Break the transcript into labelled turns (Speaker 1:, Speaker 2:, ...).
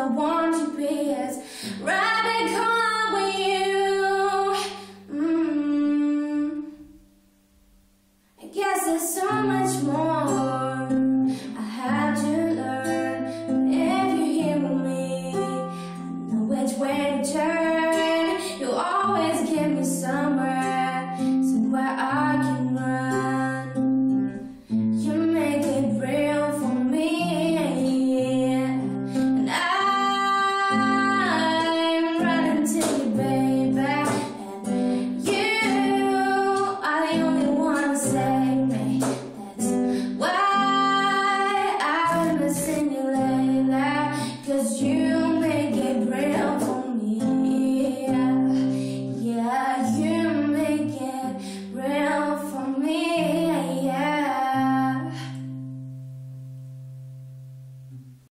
Speaker 1: I want to be as rabbit.